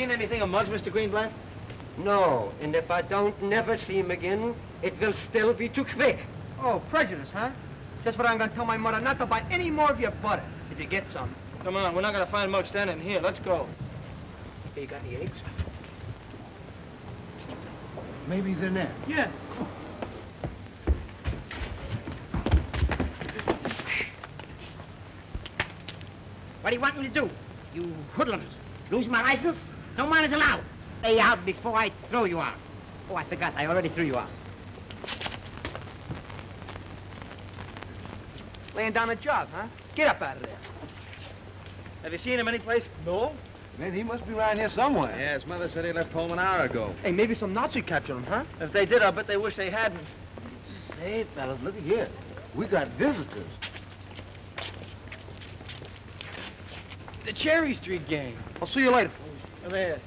have you seen anything of Muggs, Mr. Greenblatt? No, and if I don't never see him again, it will still be too quick. Oh, prejudice, huh? Just what I'm gonna tell my mother, not to buy any more of your butter. If you get some. Come on, we're not gonna find Muggs standing here. Let's go. Hey, you got any eggs? Maybe he's in there. Yeah. What do you want me to do? You hoodlums. Lose my license? No man is allowed. Stay out before I throw you out. Oh, I forgot. I already threw you out. Laying down a job, huh? Get up out of there. Have you seen him anyplace? No? Man, he must be around here somewhere. Yeah, his mother said he left home an hour ago. Hey, maybe some Nazi captured him, huh? If they did, I bet they wish they hadn't. Say, fellas, look at here. We got visitors. The Cherry Street gang. I'll see you later. Come here.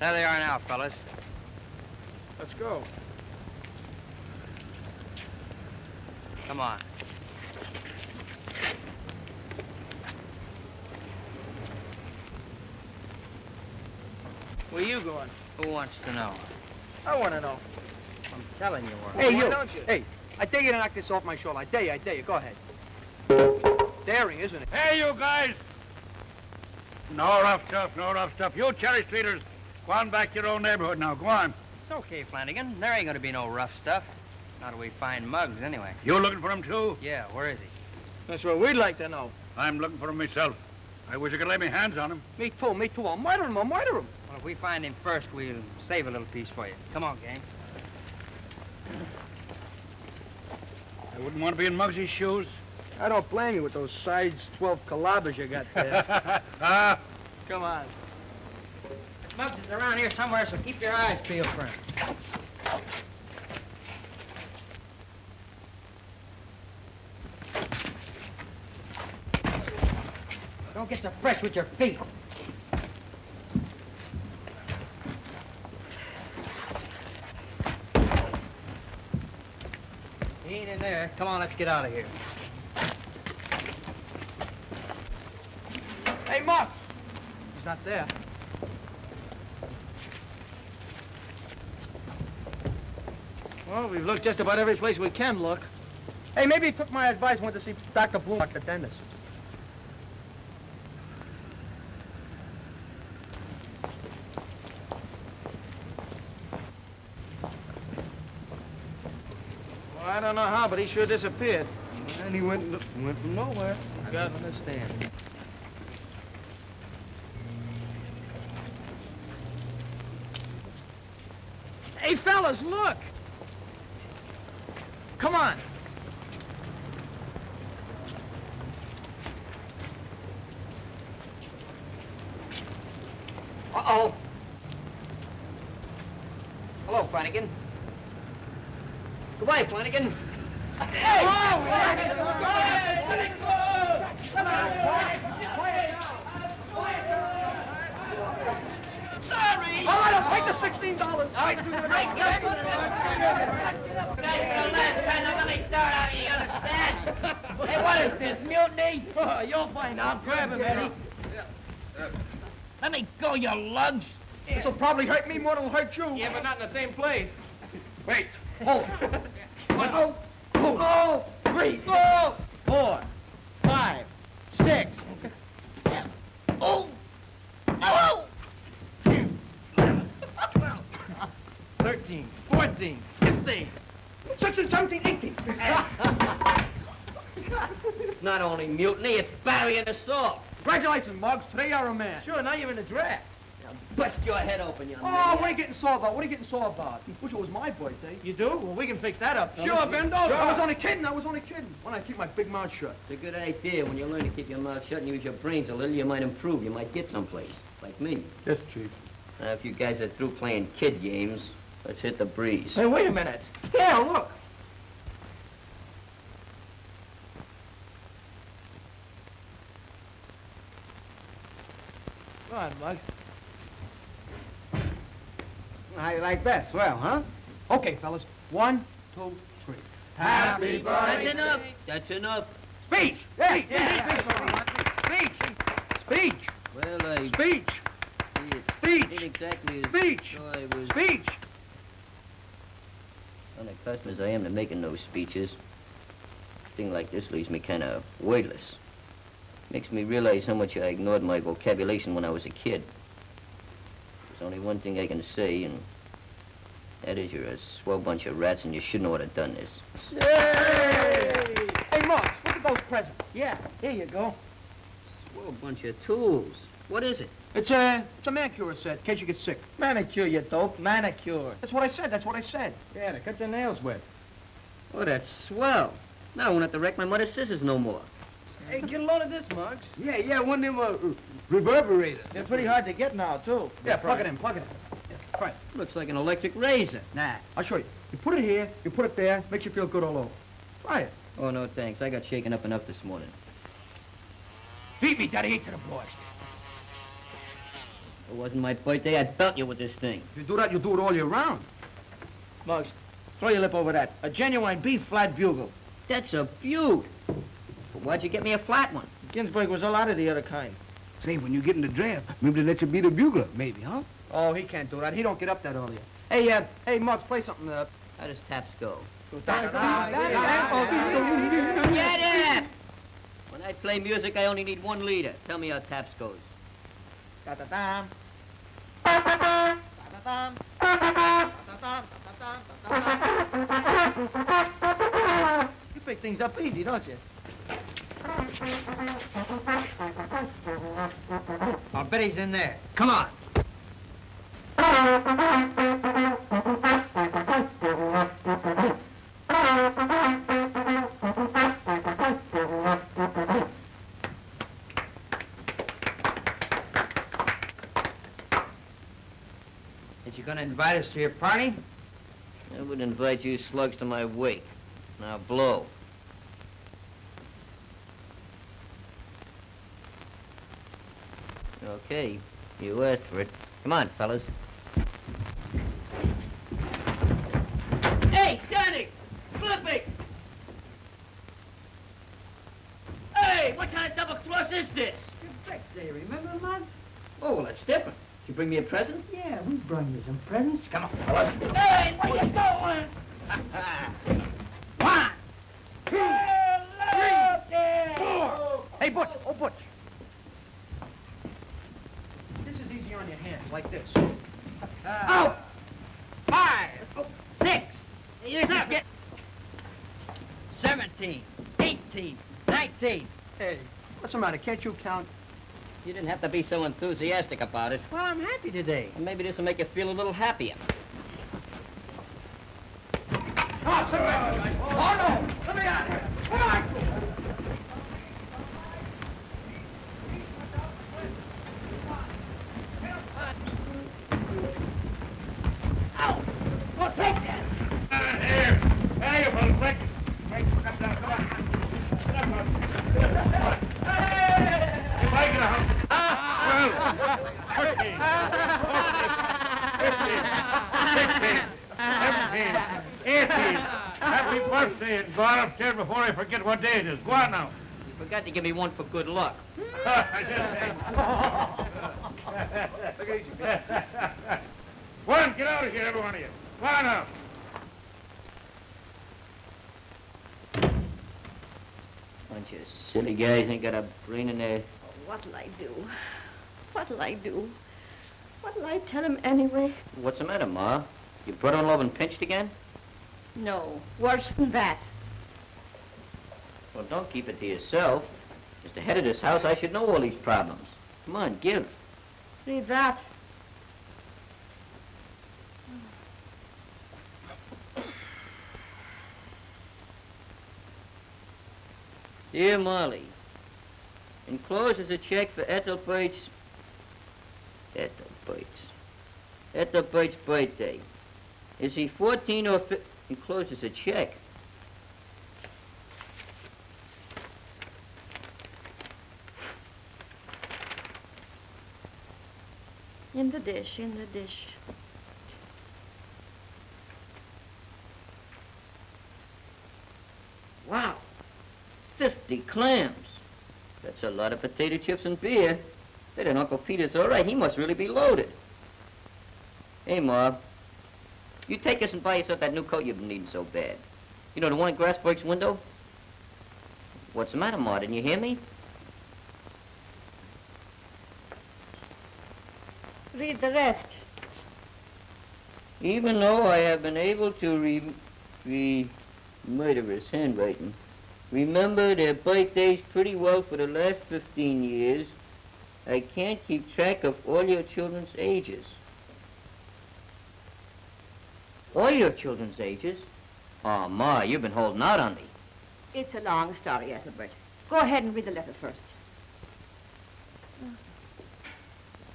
There they are now, fellas. Let's go. Come on. Where you going? Who wants to know? I want to know. I'm telling you where. Hey, why you. don't you? Hey, I dare you to knock this off my shoulder. I dare you, I dare you. Go ahead. Daring, isn't it? Hey, you guys! No rough stuff, no rough stuff. You cherry streeters, go on back to your own neighborhood now. Go on. It's okay, Flanagan. There ain't gonna be no rough stuff. Not till we find Muggs, anyway. You looking for him, too? Yeah, where is he? That's what we'd like to know. I'm looking for him myself. I wish I could lay my hands on him. Me too, me too. I'll murder him, I'll murder him. Well, if we find him first, we'll save a little piece for you. Come on, gang. I wouldn't want to be in Muggsy's shoes. I don't blame you with those sides 12 calabas you got there. ah, Come on. Muggs is around here somewhere, so keep your eyes peeled for him. Don't get so fresh with your feet. He ain't in there. Come on, let's get out of here. Hey, Mark. He's not there. Well, we've looked just about every place we can look. Hey, maybe he took my advice and went to see Dr. Bloom, the dentist. Well, I don't know how, but he sure disappeared. And he went, went from nowhere. I don't understand. Hey, fellas, look! Come on. Uh-oh. Hello, Flanagan. Goodbye, Flanagan. Oh, All I'll take the $16. I do Hey, what is this, mutiny? You'll find out. Grab him, Eddie. Let me go, you lugs. This will probably hurt me more than it'll hurt you. Yeah, but not in the same place. wait. Hold. One, oh, two, oh, three, oh, four, five, six, seven. Oh, oh, 13, 14, 15. 16, 17, 18. Not only mutiny, it's battery and assault. Congratulations, Muggs. Today you're a man. Sure, now you're in the draft. Bust your head open, young Oh, man. what are you getting sore about? What are you getting sore about? Wish it was my birthday. You do? Well, we can fix that up. Sure, Bendo. I was only kidding. I was only kidding. When I keep my big mouth shut. It's a good idea. When you learn to keep your mouth shut and use your brains a little, you might improve. You might get someplace, like me. Yes, Chief. Now, if you guys are through playing kid games, let's hit the breeze. Hey, wait a minute. Yeah, look. Come on, Muggs. How you like that? Swell, huh? Okay, fellas. One, two, three. Happy birthday. That's enough. That's enough. Speech! Hey, speech! Speech! Speech! Well, I... Speech! It Speech! ain't exactly as Speech! Though I was... Speech! Unaccustomed as I am to making those speeches, a thing like this leaves me kind of wordless. Makes me realize how much I ignored my vocabulation when I was a kid. There's only one thing I can say, and that is you're a swell bunch of rats and you shouldn't ought to have done this. Hey, Marks, look at those presents. Yeah, here you go. Swell bunch of tools. What is it? It's a, it's a manicure set, in case you get sick. Manicure, you dope. Manicure. That's what I said, that's what I said. Yeah, to cut your nails with. Oh, that's swell. Now I won't have to wreck my mother's scissors no more. Hey, get a load of this, Muggs. Yeah, yeah, one of them uh, reverberators. They're pretty hard to get now, too. Yeah, plug it in, plug it in. Right, Looks like an electric razor. nah, I'll show you. You put it here, you put it there, makes you feel good all over. Try it. Oh, no, thanks. I got shaken up enough this morning. Beat me, Daddy, eat to the boys. If it wasn't my birthday, I'd belt you with this thing. If you do that, you'll do it all year round. Muggs, throw your lip over that. A genuine beef flat bugle. That's a beaut. But why'd you get me a flat one? Ginsburg was a lot of the other kind. Say, when you get in the draft, maybe they let you be the bugler, maybe, huh? Oh, he can't do that. He don't get up that early. Hey, uh, hey, Muggs, play something. Uh, How does taps go? Get Get it! When I play music, I only need one leader. Tell me how taps goes. Da-da-dum. Da-da-dum. Da-da-dum. You pick things up easy, don't you? I'll bet he's in there. Come on. Is you gonna invite us to your party? I would invite you slugs to my wake. Now blow. Okay, you asked for it. Come on, fellas. Hey, Danny! Flippy! Hey, what kind of double cross is this? Your birthday, remember, Muggs? Oh, well, that's different. Did you bring me a present? Brought you some presents. Come on, fellas. Hey, where you going? One, two, three, four. Hey, Butch. Oh, Butch. This is easier on your hands, like this. Out. Five. Six. Get. 17, 18, 19. Hey, what's the matter? Can't you count? You didn't have to be so enthusiastic about it. Well, I'm happy today. And maybe this will make you feel a little happier. Oh, no! Let me out of here! Come on! Here! Hey, you fellas, quick! Hey, come down, come on. Come on. You like it, huh? Well, 14, 15, 16, 17, 18. Happy birthday, and go on upstairs before I forget what day it is. Go on now. You forgot to give me one for good luck. One, get out of here, every one of you. Go on now. Bunch of silly guys ain't got a brain in their... What'll I do? What'll I do? What'll I tell him anyway? What's the matter, Ma? You brother-in-law been pinched again? No, worse than that. Well, don't keep it to yourself. As the head of this house, I should know all these problems. Come on, give. Read that. Dear Molly, enclosed is a check for Ethelbert's... Ethelbert's... Ethelbert's birthday. Is he 14 or... Fi- enclosed is a check. In the dish, in the dish. Wow, 50 clams. That's a lot of potato chips and beer. Say that Uncle Peter's all right. He must really be loaded. Hey, Ma. You take us and buy yourself that new coat you've been needing so bad. You know, the one in Grassberg's window? What's the matter, Ma? Didn't you hear me? Read the rest. Even though I have been able to re... re... murderous handwriting. Remember their birthdays pretty well for the last 15 years. I can't keep track of all your children's ages. All your children's ages? Ah, oh, Ma, you've been holding out on me. It's a long story, Ethelbert. Go ahead and read the letter first.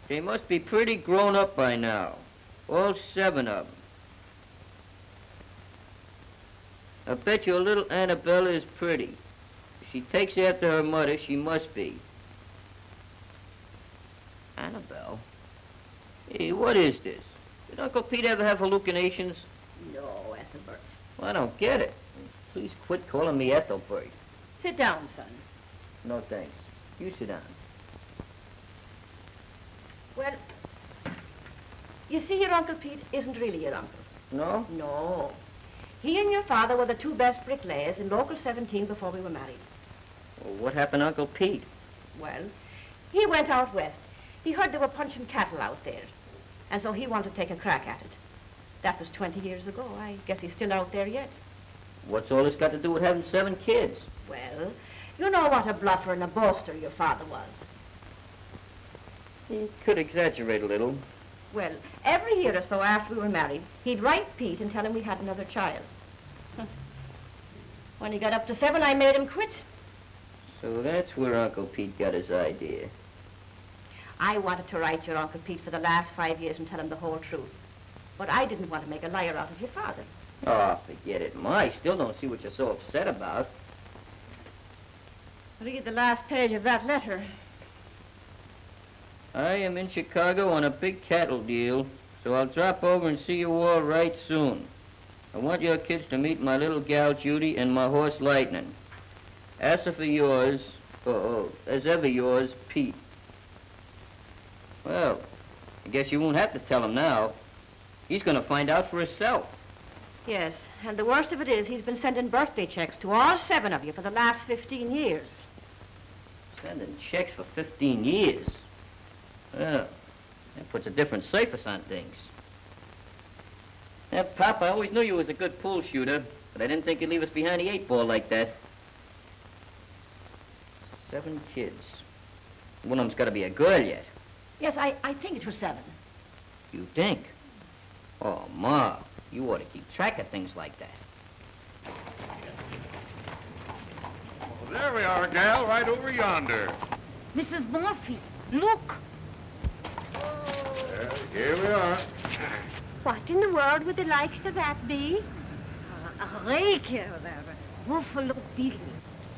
They must be pretty grown up by now. All seven of them. I bet your little Annabella is pretty. If she takes after her mother, she must be. Annabelle? Hey, what is this? Did Uncle Pete ever have hallucinations? No, Ethelbert. Well, I don't get it. Please quit calling me Ethelbert. Sit down, son. No thanks. You sit down. Well, you see, your Uncle Pete isn't really your uncle. No? No. He and your father were the two best bricklayers in Local 17 before we were married. Well, what happened to Uncle Pete? Well, he went out west. He heard they were punching cattle out there. And so he wanted to take a crack at it. That was 20 years ago. I guess he's still out there yet. What's all this got to do with having seven kids? Well, you know what a bluffer and a boaster your father was. You could exaggerate a little. Well, every year or so after we were married, he'd write Pete and tell him we had another child. When he got up to seven, I made him quit. So that's where Uncle Pete got his idea. I wanted to write your Uncle Pete for the last five years and tell him the whole truth. But I didn't want to make a liar out of your father. Oh, forget it, Ma. I still don't see what you're so upset about. Read the last page of that letter. I am in Chicago on a big cattle deal, so I'll drop over and see you all right soon. I want your kids to meet my little gal Judy and my horse Lightning. As for yours, oh, oh, as ever yours, Pete. Well, I guess you won't have to tell him now. He's going to find out for himself. Yes, and the worst of it is he's been sending birthday checks to all seven of you for the last 15 years. Sending checks for 15 years. Well, that puts a different surface on things. Yeah, Pop, I always knew you was a good pool shooter, but I didn't think you'd leave us behind the eight ball like that. Seven kids. One of them's got to be a girl yet. Yes, I, I think it was seven. You think? Oh, Ma, you ought to keep track of things like that. Well, there we are, gal, right over yonder. Mrs. Murphy, look. Here we are. What in the world would the likes of that be? A, a regular Buffalo Bill,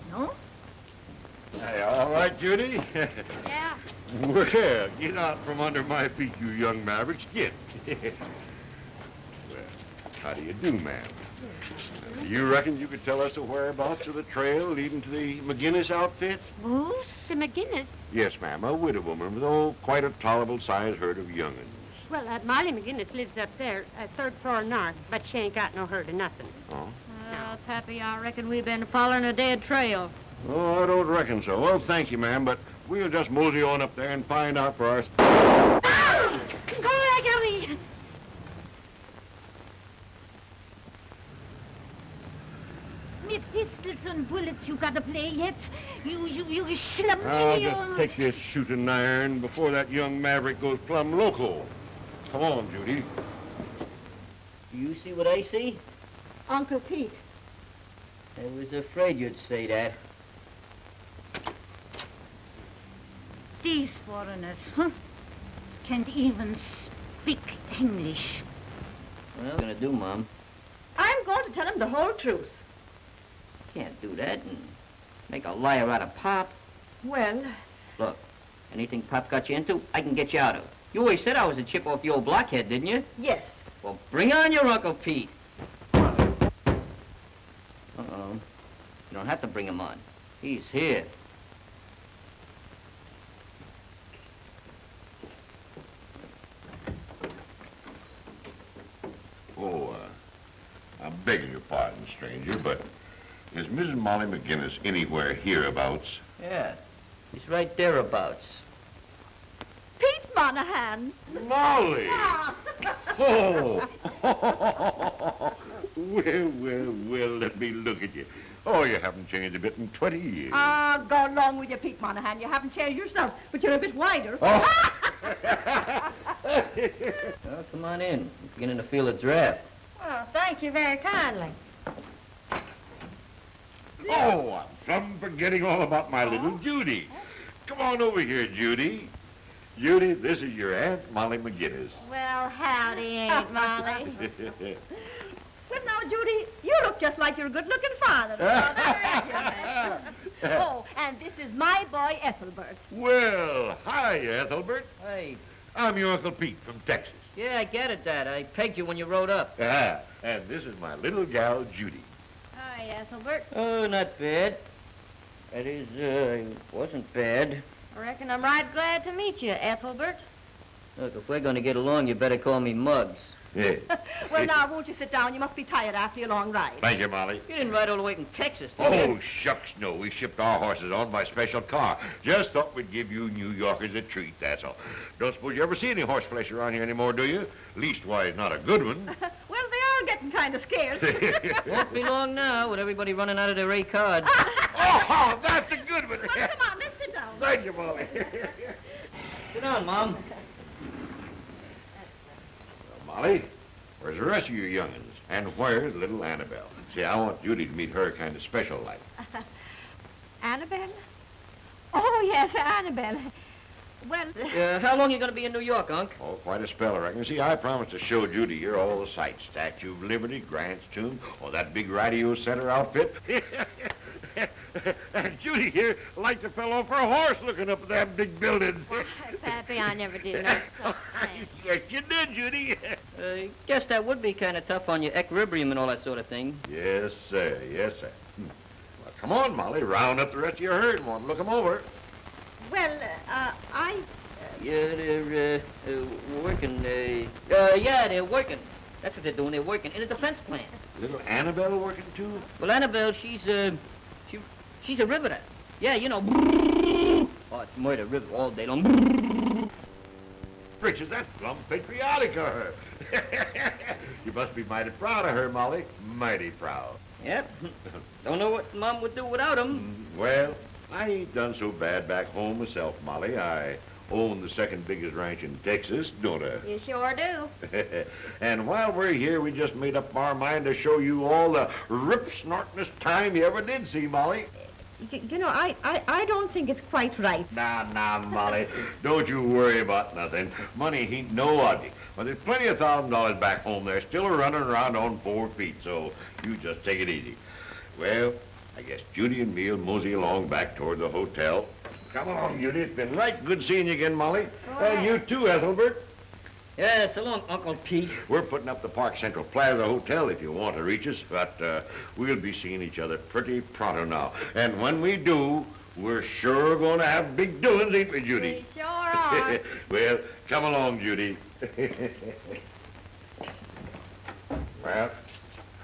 no? Hey, all right, Judy? Yeah. well, get out from under my feet, you young mavericks. Get. well, how do you do, ma'am? Uh, you reckon you could tell us the whereabouts of the trail leading to the McGinnis outfit? Who's the McGinnis? Yes, ma'am, a widow woman with, oh, quite a tolerable-sized herd of young'uns. Well, uh, Molly McGinnis lives up there, uh, third floor north, but she ain't got no herd of nothing. Oh? Well, Pappy, I reckon we've been following a dead trail. Oh, I don't reckon so. Well, thank you, ma'am, but we'll just mosey on up there and find out for ourselves. Oh! Go Gary! Me pistols and bullets you gotta play yet? You, you, you schlum I'll just take this shooting iron before that young maverick goes plumb loco. Come on, Judy. Do you see what I see? Uncle Pete. I was afraid you'd say that. These foreigners, huh? Can't even speak English. Well, gonna do, Mom. I'm going to tell him the whole truth. Can't do that and make a liar out of Pop. Well, Look, anything Pop got you into, I can get you out of. You always said I was a chip off the old blockhead, didn't you? Yes. Well, bring on your Uncle Pete. Uh-oh. You don't have to bring him on. He's here. Oh, uh, I'm begging your pardon, stranger, but is Mrs. Molly McGinnis anywhere hereabouts? Yeah, she's right thereabouts. Pete Monahan. Molly! Oh! well, well, well, let me look at you. Oh, you haven't changed a bit in 20 years. Ah, go along with you, Pete Monahan. You haven't changed yourself, but you're a bit wider. Oh. Well, come on in. I'm beginning to feel a draft. Well, thank you very kindly. Oh, I'm plumb forgetting all about my little Judy. Come on over here, Judy. Judy, this is your Aunt Molly McGinnis. Well, howdy, Aunt Molly. Well, now, Judy, you look just like your good-looking father. oh, and this is my boy, Ethelbert. well, hi, Ethelbert. Hey, I'm your Uncle Pete from Texas. yeah, I get it, Dad. I pegged you when you rode up. Ah, and this is my little gal, Judy. Hi, Ethelbert. Oh, not bad. That is, uh, it wasn't bad. I reckon I'm right glad to meet you, Ethelbert. Look, if we're gonna get along, you better call me Muggs. Yeah. Well, now, won't you sit down? You must be tired after your long ride. Thank you, Molly. You didn't ride all the way from Texas, did you? Oh, shucks, no. We shipped our horses on by special car. Just thought we'd give you New Yorkers a treat, that's all. Don't suppose you ever see any horse flesh around here anymore, do you? Leastwise, not a good one. well, they are getting kind of scarce. Won't be long now with everybody running out of their A cards. oh, that's a good one. Come on, let's sit down. Thank you, Molly. Sit down, Mom. Well, Molly, where's the rest of you young'uns? And where's little Annabelle? See, I want Judy to meet her kind of special like. Annabelle? Oh, yes, Annabelle. Well, Uh, how long are you gonna be in New York, Unc? Oh, quite a spell, I reckon. See, I promised to show Judy here all the sights. Statue of Liberty, Grant's Tomb, or that big radio center outfit. and Judy here liked to fell off her horse looking up at them big buildings. Pappy, I never did no such thing. yes, you did, Judy. Uh, guess that would be kind of tough on your equilibrium and all that sort of thing. yes, sir. Yes, sir. Hmm. Well, come on, Molly. Round up the rest of your herd. Want to look 'em over. Well, uh, I... Yeah, they're uh, uh, working. Uh, uh, yeah, they're working. That's what they're doing. They're working in a defense plant. Little Annabelle working too? Well, Annabelle, she's uh, she, she's a riveter. Yeah, you know. Oh, it's murder river all day long. Bridges, that's plumb patriotic of her. you must be mighty proud of her, Molly. Mighty proud. Yep. Don't know what Mom would do without him. Mm, well, I ain't done so bad back home myself, Molly. I own the second biggest ranch in Texas, don't I? You sure do. and while we're here, we just made up our mind to show you all the rip snortingest time you ever did see, Molly. You, know, I, I, I don't think it's quite right. Now, now, Molly, don't you worry about nothing. Money ain't no object. But there's plenty of thousand dollars back home They're still running around on four feet, so you just take it easy. Well, I guess Judy and me'll mosey along back toward the hotel. Come along, Judy. It's been right good seeing you again, Molly. Uh, you too, Ethelbert. Yeah, so long, Uncle Pete. We're putting up the Park Central Plaza Hotel if you want to reach us, but uh, we'll be seeing each other pretty pronto now. And when we do, we're sure going to have big doings, ain't we, Judy? We sure are. well, come along, Judy. well,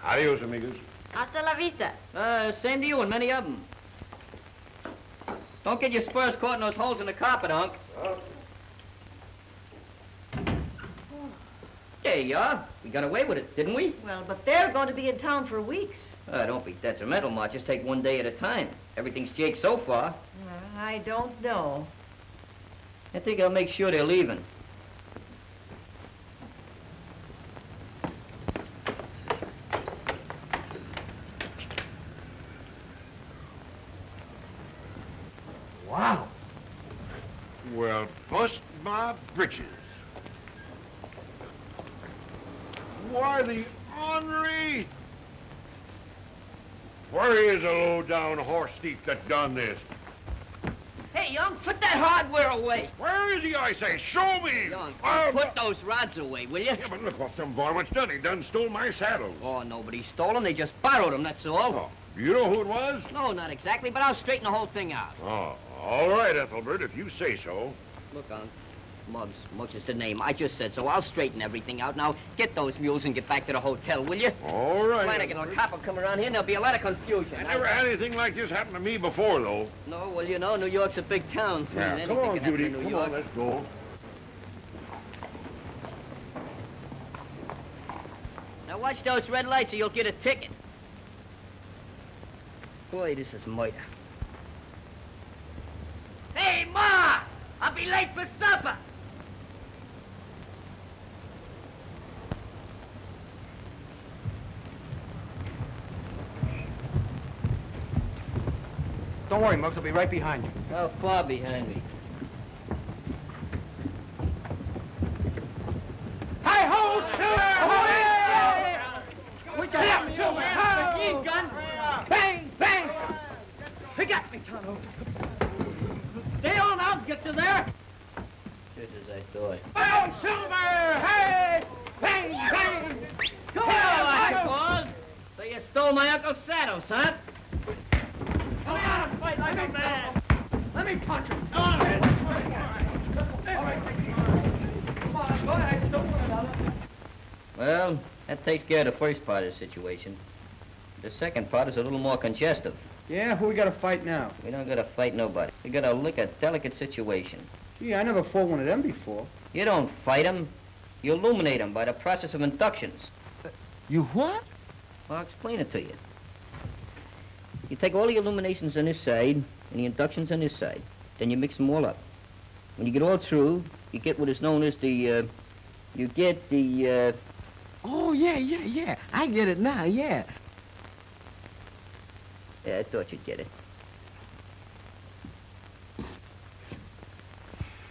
adios, amigos. Hasta la vista. Uh, same to you and many of them. Don't get your spurs caught in those holes in the carpet, Unc. There you are. We got away with it, didn't we? Well, but they're going to be in town for weeks. Uh, don't be detrimental, Ma. Just take one day at a time. Everything's jake so far. Uh, I don't know. I think I'll make sure they're leaving. Wow. Well, bust my britches. Why, the Henri! Where is the low-down horse thief that done this? Hey, young, put that hardware away. Where is he, I say? Show me! Young, I'll- put those rods away, will you? Yeah, but look what some varmint's done. He done stole my saddle. Oh, nobody stole them. They just borrowed them, that's all. Oh, you know who it was? No, not exactly, but I'll straighten the whole thing out. Oh, all right, Ethelbert, if you say so. Look, Unc, Muggs. Muggs is the name. I just said so. I'll straighten everything out. Now, get those mules and get back to the hotel, will you? All right. Flanagan or cop will come around here and there'll be a lot of confusion. I never had anything like this happen to me before, though. No, well, you know, New York's a big town. Yeah, Anything come on, Judy. Come York. on, let's go. Now watch those red lights or you'll get a ticket. Boy, this is murder. Hey, Ma! I'll be late for supper! Don't worry, Muggs. I'll be right behind you. How far behind me? Hi-ho, Silver! Which I am, Silver! Machine gun! Bang, bang! He got me, Tonto. Stay on, I'll get you there. Just as I thought. Oh, Silver! Hey! Bang, bang! Come on, Hi, So you stole my uncle's saddles, huh? Come on, fight like a man. Let me punch him. All right. All right. Come on, go ahead. Don't worry about it. Well, that takes care of the first part of the situation. The second part is a little more congestive. Yeah, who we got to fight now? We don't gotta fight nobody. We gotta lick a delicate situation. Gee, I never fought one of them before. You don't fight 'em. You illuminate 'em by the process of inductions. You what? I'll explain it to you. You take all the illuminations on this side and the inductions on this side. Then you mix them all up. When you get all through, you get what is known as the, uh, you get the, uh, Oh, yeah, yeah, yeah. I get it now, yeah. yeah, I thought you'd get it.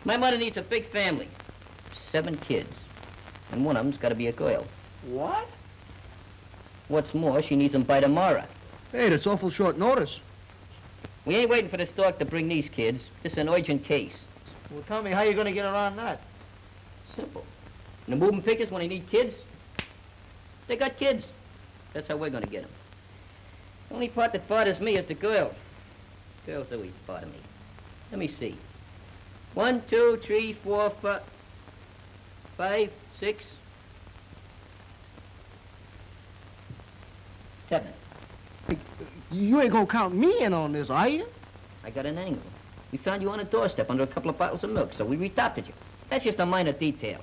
My mother needs a big family. Seven kids. And one of them's gotta be a girl. What? What's more, she needs them by tomorrow. Hey, that's awful short notice. We ain't waiting for the stork to bring these kids. This is an urgent case. Well, tell me how you're going to get around that. Simple. And the moving pictures, when they need kids, they got kids. That's how we're gonna get them. The only part that bothers me is the girls. Girls always bother me. Let me see. One, two, three, four, five, five, six, seven. You ain't gonna count me in on this, are you? I got an angle. We found you on a doorstep under a couple of bottles of milk, so we redopted you. That's just a minor detail.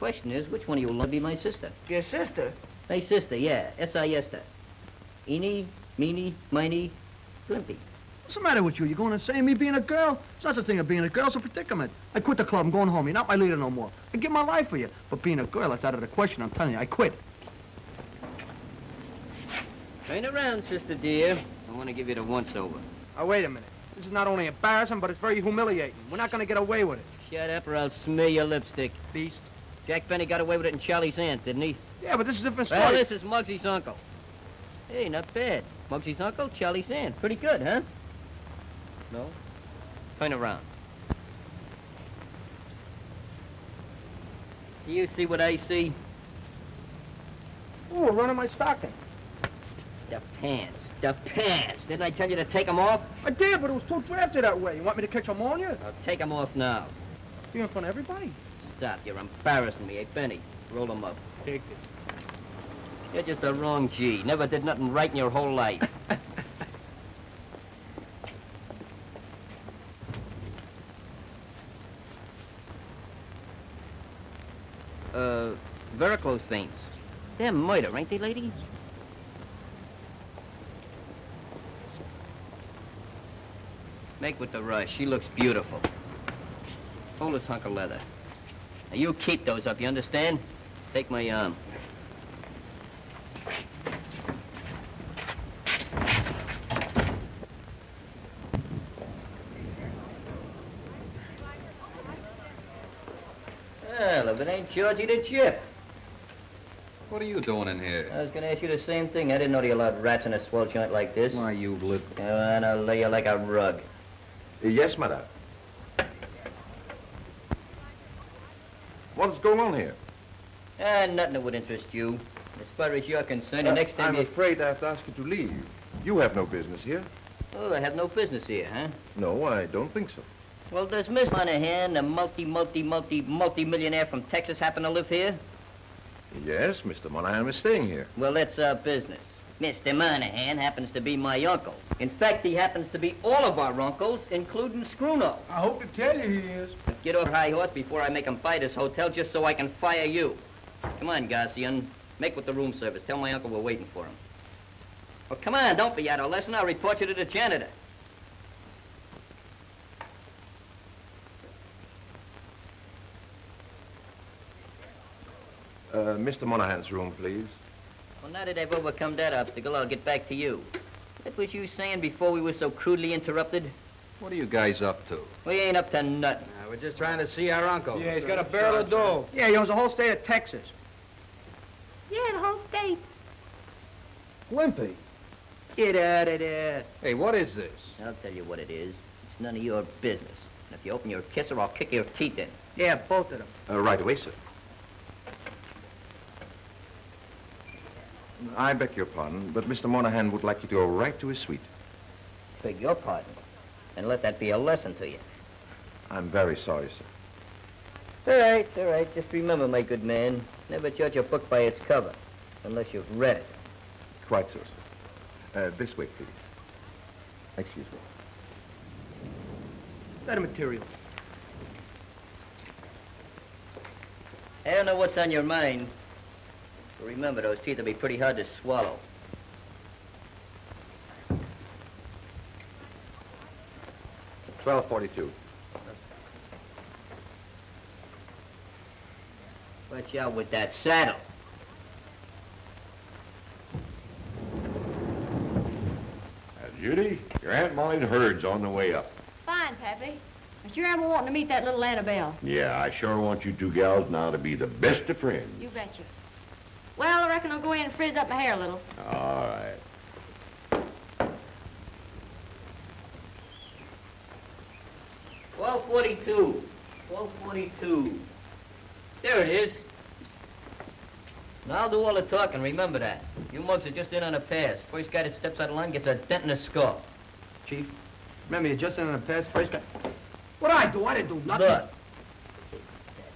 Question is, which one of you will be my sister? Your sister? My sister, yeah, S-I-S-T. Eeny, meeny, miny, glimpy. What's the matter with you? You going to say me being a girl? It's not such a thing as being a girl. It's a predicament. I quit the club. I'm going home. You're not my leader no more. I give my life for you. But being a girl, that's out of the question. I'm telling you, I quit. Turn around, sister dear. I want to give you the once-over. Now, wait a minute. This is not only embarrassing, but it's very humiliating. We're not going to get away with it. Shut up or I'll smear your lipstick. Beast. Jack Benny got away with it in Charley's aunt, didn't he? Yeah, but this is a different story. Well, this is Muggsy's uncle. Hey, not bad. Muggsy's uncle, Charley's aunt. Pretty good, huh? No? Turn around. Do you see what I see? Ooh, in my stocking. The pants. The pants. Didn't I tell you to take 'em off? I did, but it was too drafty that way. You want me to catch ammonia? I'll take 'em off now. You're in front of everybody? Stop. You're embarrassing me. Hey, Benny, roll 'em up. Take it. You're just a wrong G. Never did nothing right in your whole life. uh, varicose veins. They're murder, ain't they, lady? Make with the rush. She looks beautiful. Hold this hunk of leather. Now, you keep those up, you understand? Take my arm. Well, if it ain't Georgie the Chip. What are you doing in here? I was gonna ask you the same thing. I didn't know you allowed rats in a swell joint like this. Why, you little... Oh, and I'll lay you like a rug. Yes, madame. What is going on here? Ah, nothing that would interest you. As far as you're concerned, the next time I'm you... afraid I have to ask you to leave. You have no business here. Oh, I have no business here, huh? No, I don't think so. Well, does Miss Monahan, the multi, multi, multi, multi-millionaire from Texas, happen to live here? Yes, Mr. Monahan is staying here. Well, that's our business. Mr. Monahan happens to be my uncle. In fact, he happens to be all of our uncles, including Scruno. I hope to tell you he is. Get off high horse before I make him buy this hotel just so I can fire you. Come on, Garcian. Make with the room service. Tell my uncle we're waiting for him. Well, come on, don't be adolescent. I'll report you to the janitor. Uh, Mr. Monahan's room, please. Well, now that I've overcome that obstacle, I'll get back to you. What was you saying before we were so crudely interrupted? What are you guys up to? We ain't up to nothing. we're just trying to see our uncle. Yeah, he's got a barrel of dough. Yeah, he owns the whole state of Texas. Yeah, the whole state. Wimpy. Get out of there. Hey, what is this? I'll tell you what it is. It's none of your business. And if you open your kisser, I'll kick your teeth in. Yeah, both of them. Uh, right away, sir. I beg your pardon, but Mr. Monahan would like you to go right to his suite. Beg your pardon. And let that be a lesson to you. I'm very sorry, sir. All right, all right. Just remember, my good man, never judge a book by its cover, unless you've read it. Quite so, sir. Uh, this way, please. Excuse me. Better material. I don't know what's on your mind. But remember, those teeth will be pretty hard to swallow. Twelve forty-two. Watch out with that saddle. Uh, Judy, your Aunt Molly's herd's on the way up. Fine, Pappy. I sure am wanting to meet that little Annabelle. Yeah, I sure want you two gals now to be the best of friends. You betcha. Well, I reckon I'll go in and frizz up my hair a little. All right. Twelve forty-two. Twelve forty-two. There it is. Now I'll do all the talking, remember that. You mugs are just in on a pass. First guy that steps out of line gets a dent in the skull. Chief, remember you're just in on the pass first guy. What I do? I didn't do nothing. Look.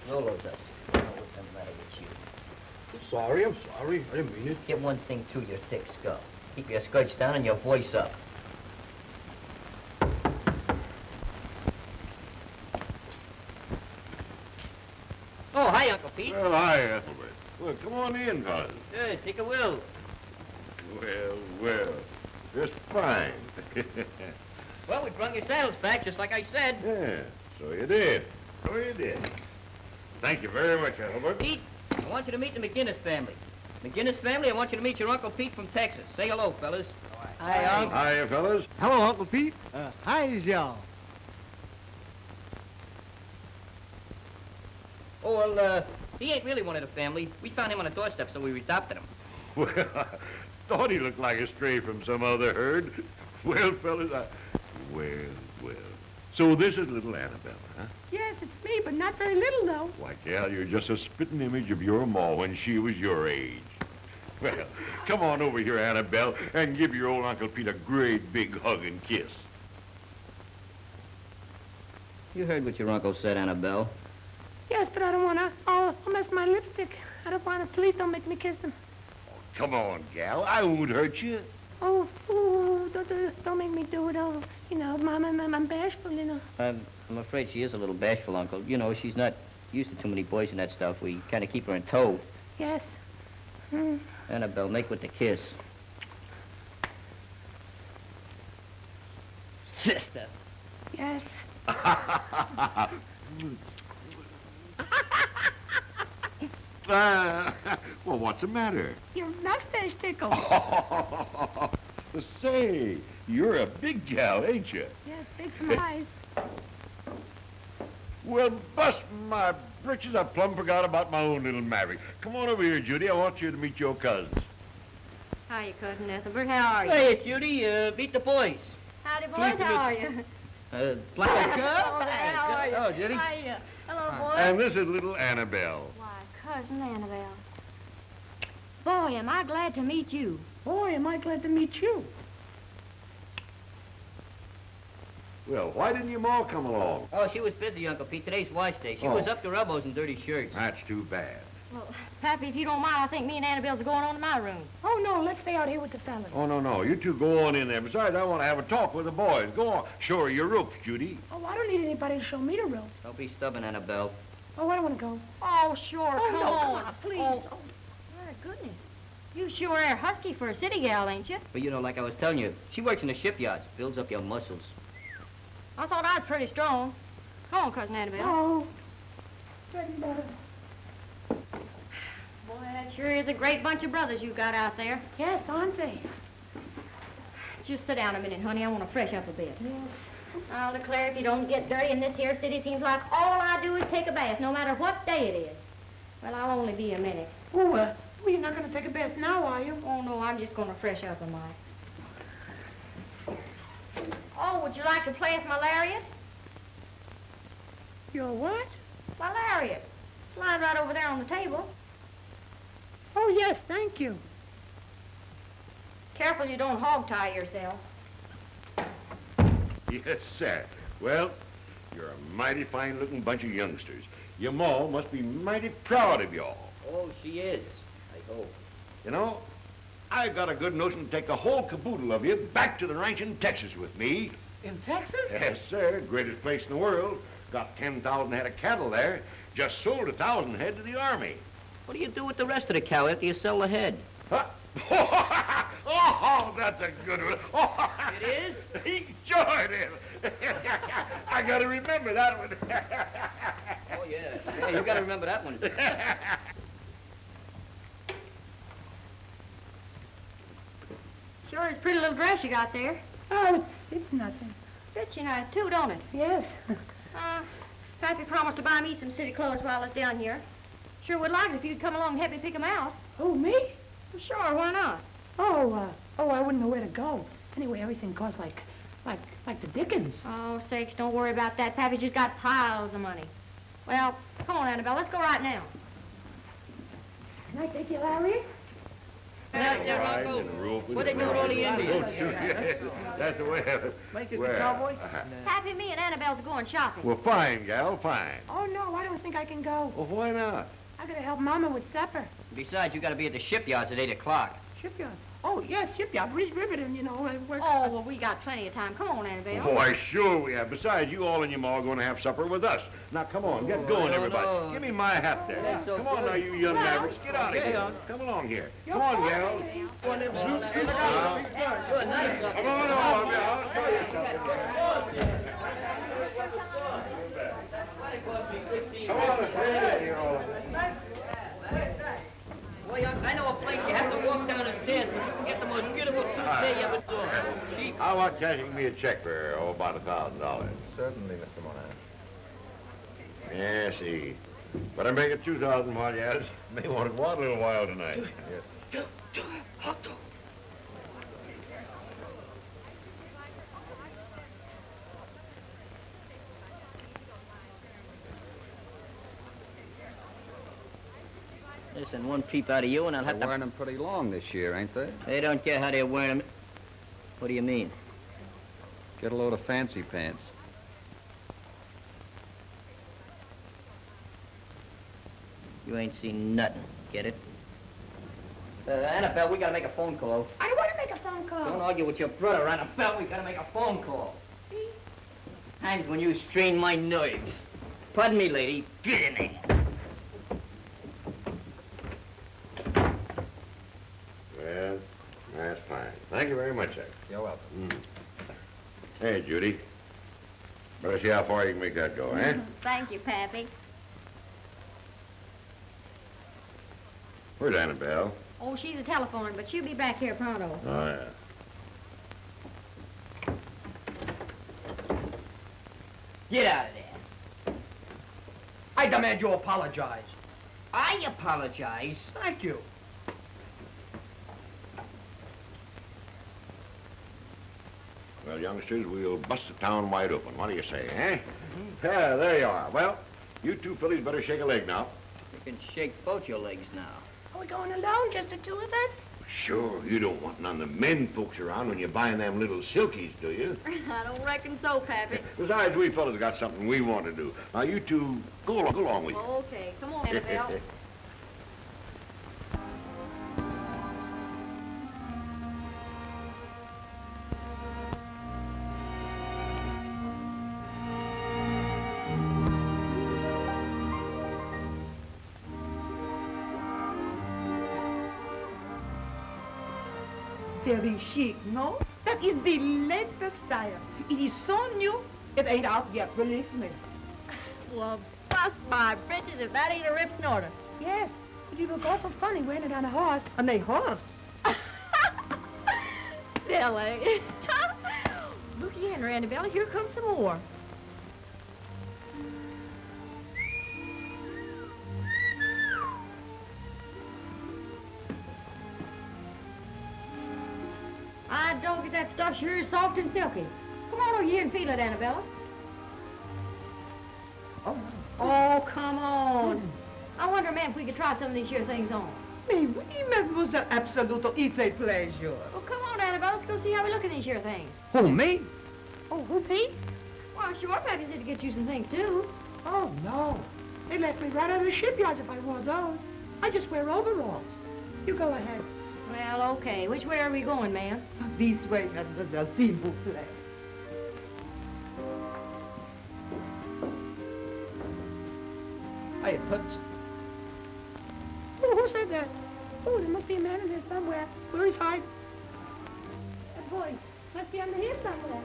Rolo does. I know what's the matter with you. Sorry, I'm sorry. I didn't mean it. Get one thing through your thick skull. Keep your skirts down and your voice up. Oh, hi, Uncle Pete. Well, hi, Ethelbert. Well, come on in, cousin. Good, take a will. Well, well, just fine. Well, we brung your saddles back, just like I said. yeah, so you did. So you did. Thank you very much, Ethelbert. Pete, I want you to meet the McGinnis family. McGinnis family, I want you to meet your Uncle Pete from Texas. Say hello, fellas. Hi, Unc. Hi, fellas. Hello, Uncle Pete. Uh, hi, y'all. Oh, well, uh, he ain't really one of the family. We found him on the doorstep, so we adopted him. Well, I thought he looked like a stray from some other herd. Well, fellas, I... Well, well. So this is little Annabelle, huh? Yes, it's me, but not very little, though. Why, gal, you're just a spitting image of your ma when she was your age. Well, come on over here, Annabelle, and give your old Uncle Pete a great big hug and kiss. You heard what your uncle said, Annabelle. Yes, but I don't want to. Oh, I'll mess my lipstick. I don't want to. Please don't make me kiss him. Oh, come on, gal. I won't hurt you. Oh, ooh, don't, don't, don't make me do it. Oh, you know, Mom, I'm, I'm, I'm bashful, you know. I'm, I'm afraid she is a little bashful, Uncle. You know, she's not used to too many boys and that stuff. We kind of keep her in tow. Yes. Hmm. Annabelle, make with the kiss. Sister. Yes. Uh, well, what's the matter? Your mustache tickles. Say, you're a big gal, ain't you? yes, big for my. Well, bust my britches, I plumb forgot about my own little Maverick. Come on over here, Judy. I want you to meet your cousins. Hiya, Cousin Ethelbert. How are you? Hey, Judy, uh, meet the boys. Howdy, Pleased to How are you? Uh, Black Oh, hey, how are you? Oh, Judy. Hiya. Hello, boy. And this is little Annabelle. Why, Cousin Annabelle. Boy, am I glad to meet you. Boy, am I glad to meet you. Well, why didn't your ma come along? Oh, she was busy, Uncle Pete. Today's wash day. She Oh. was up to her elbows in dirty shirts. That's too bad. Well, Pappy, if you don't mind, I think me and Annabelle's are going on to my room. Oh, no, let's stay out here with the fellas. Oh, no, no. You two go on in there. Besides, I want to have a talk with the boys. Go on. Show her your ropes, Judy. Oh, I don't need anybody to show me the ropes. Don't be stubborn, Annabelle. Oh, I don't want to go. Oh, sure, Oh, come no, on. come on, please. Oh, oh my goodness. You sure are husky for a city gal, ain't you? But you know, like I was telling you, she works in the shipyards. Builds up your muscles. I thought I was pretty strong. Come on, Cousin Annabelle. Oh. Boy, that sure is a great bunch of brothers you got out there. Yes, aren't they? Just sit down a minute, honey. I want to fresh up a bit. Yes. I'll declare if you don't get dirty in this here city, seems like all I do is take a bath, no matter what day it is. Well, I'll only be a minute. Oh, uh, well, you're not going to take a bath now, are you? Oh, no, I'm just going to fresh up a mite. Oh, would you like to play with my lariat? Your what? My lariat. Slide right over there on the table. Oh, yes, thank you. Careful you don't hog-tie yourself. Yes, sir. Well, you're a mighty fine-looking bunch of youngsters. Your ma must be mighty proud of y'all. Oh, she is. Hope. You know, I got a good notion to take the whole caboodle of you back to the ranch in Texas with me. In Texas? Yes, sir. Greatest place in the world. Got 10,000 head of cattle there. Just sold a 1,000 head to the Army. What do you do with the rest of the cow after you sell the head? Huh? oh, that's a good one. It is? sure it is. I got to remember that one. Oh, yeah. Yeah, you got to remember that one. Sure is a pretty little dress you got there. Oh, it's, it's nothing. Fits you nice, too, don't it? Yes. Uh, Pappy promised to buy me some city clothes while I was down here. Sure would like it if you'd come along and help me pick 'em out. Oh, me? Well, sure, why not? Oh, uh, oh, I wouldn't know where to go. Anyway, everything costs like, like, like the dickens. Oh, sakes, don't worry about that. Pappy's just got piles of money. Well, come on, Annabelle, let's go right now. Can I take you, Larry? Yeah, yeah, Riding Uncle. and roping What they and do with all the. Indians? Don't you? Yes, That's the way of it. Make it Well, the cowboy? uh-huh. Pappy, me and Annabelle's going shopping. Well, fine, gal, fine. Oh, no, I don't think I can go. Well, why not? I gotta help Mama with supper. Besides, you got to be at the shipyards at 8 o'clock. Shipyard. Oh, yes, shipyard. Reese Riveting, you know. I work. Oh, well, we got plenty of time. Come on, Annabelle. Why, sure we have. Besides, you all and your ma are going to have supper with us. Now, come on, get Oh, going, everybody. no. Give me my hat there. That's so come on good. now, you young Well, mavericks. Get out of here. Unc. Come along here. You're Come on, fine, gal. Lily. Them suits. Good night, Come on, on, gal. I'll show you something. Come on, let's get in here, all of us. Boy, Unc, I know a place you have to walk down the stairs, but you can get the most beautiful suits there you ever saw. Cheap. How about cashing me a check for, oh, about a thousand dollars? Certainly, Mr. Monahan. Yeah, see. Better make it two thousand while you at it. May want to go out a little while tonight. Yes. Listen, one peep out of you and I'll They're have to... wearing them pretty long this year, ain't they? They don't care how they're wearing them. What do you mean? Get a load of fancy pants. You ain't seen nothing. Get it? Uh, Annabelle, we gotta make a phone call. I don't want to make a phone call. Don't argue with your brother, Annabelle. We gotta make a phone call. Times when you strain my nerves. Pardon me, lady. Get in there. Well, that's fine. Thank you very much, sir. You're welcome. Mm. Hey, Judy. Better see how far you can make that go, eh? Thank you, Pappy. Where's Annabelle? Oh, she's a telephoning, but she'll be back here pronto. Oh, yeah. Get out of there. I demand you apologize. I apologize. Thank you. Well, youngsters, we'll bust the town wide open. What do you say, eh? Yeah, there you are. Well, you two fillies better shake a leg now. You can shake both your legs now. Are we going alone, just the two of us? Sure, you don't want none of the men folks around when you're buying them little silkies, do you? I don't reckon so, Pappy. Besides, we fellas got something we want to do. Now, you two, go along, go along with you. Okay, come on, Annabelle. Very chic, no? That is the latest style. It is so new, it ain't out yet, believe me. Well, bust my britches if that ain't a rip snorter. Yes, but you look awful funny wearing it on a horse. On a horse? Silly. Looky in, Annabelle, here comes some more. Sure is soft and silky. Come on over here and feel it, Annabella. Oh, Oh, come on. Mm. I wonder, ma'am, if we could try some of these here things on. Mais oui, mademoiselle, absoluto, it's a pleasure. Well, come on, Annabelle, let's go see how we look in these here things. Who, me? Oh, who, Pete? Well, sure, Pappy said to get you some things, too. Oh, no. They let me right out of the shipyards if I wore those. I just wear overalls. You go ahead. Well, okay. Which way are we going, ma'am? This way, mademoiselle, s'il vous plaît. Hey, Toots. Oh, who said that? Oh, there must be a man in there somewhere. Where is hiding? That boy must be under here somewhere.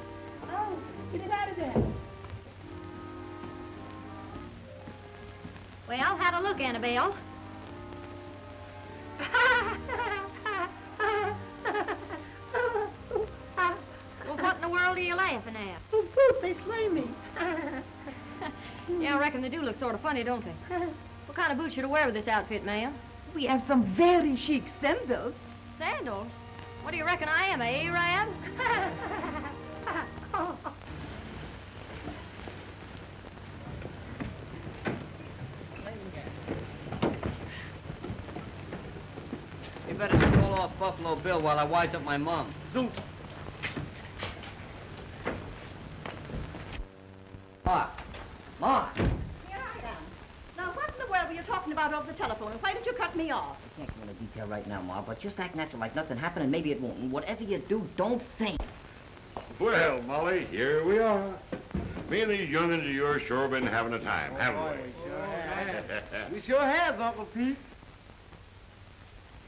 Oh, get it out of there. Well, have a look, Annabelle. Sort of funny, don't they? What kind of boots should I wear with this outfit, ma'am? We have some very chic sandals. Sandals? What do you reckon I am, eh, a Arab? You better call off Buffalo Bill while I wise up my mom. Zoot. Ma. Ma. Here I am. Now, what in the world were you talking about over the telephone? And why did you cut me off? I can't go into detail right now, Ma, but just act natural like nothing happened, and maybe it won't. And whatever you do, don't think. Well, Molly, here we are. Me and these young'uns of yours sure been having a time, haven't we? Oh, we sure has, Uncle Pete.